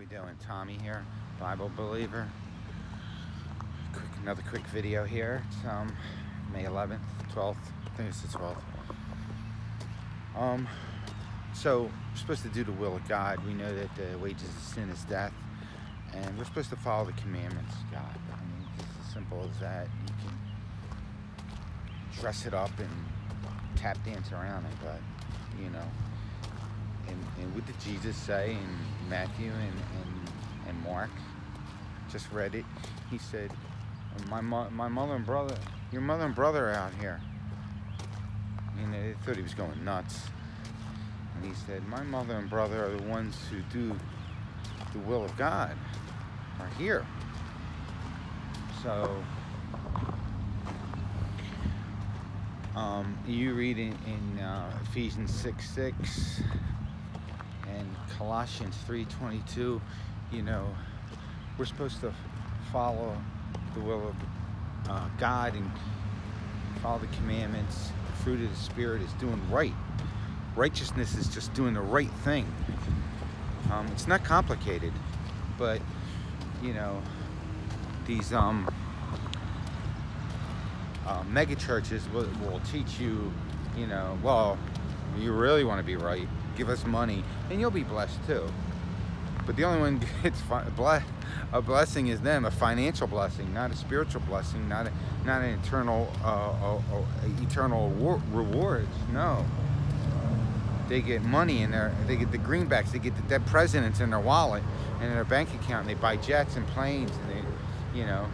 we doing? Tommy here, Bible believer. Quick, another quick video here. It's um, May 11th, 12th. I think it's the 12th. Um, so we're supposed to do the will of God. We know that the wages of sin is death, and we're supposed to follow the commandments of God. I mean, it's as simple as that. You can dress it up and tap dance around it, but you know. And, and what did Jesus say in Matthew and, and, and Mark? Just read it. He said, my, mo- my mother and brother, your mother and brother are out here. And they thought he was going nuts. And he said, my mother and brother are the ones who do the will of God, are here. So, um, you read in, in uh, Ephesians 6 6 and Colossians 3:22, you know, we're supposed to follow the will of uh, God and follow the commandments. The fruit of the Spirit is doing right. Righteousness is just doing the right thing. Um, it's not complicated, but you know, these um, uh, mega churches will, will teach you, you know, well, you really want to be right give us money, and you'll be blessed too. But the only one gets a blessing is them, a financial blessing, not a spiritual blessing, not a, not an eternal uh, uh, uh, eternal rewards. No, they get money in their, they get the greenbacks, they get the dead presidents in their wallet and in their bank account. And they buy jets and planes, and they, you know.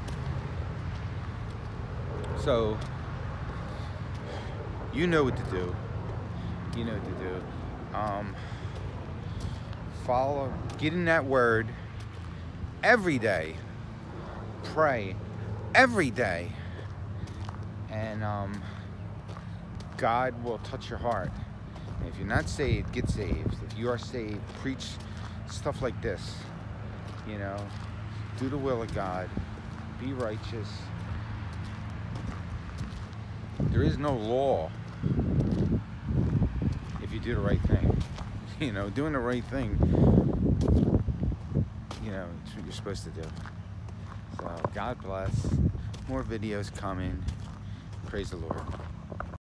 So you know what to do. You know what to do um, follow, get in that word every day. Pray every day. And um, God will touch your heart. And if you're not saved, get saved. If you are saved, preach stuff like this. You know, do the will of God. Be righteous. There is no law you do the right thing. You know, doing the right thing, you know, it's what you're supposed to do. So, God bless. More videos coming. Praise the Lord.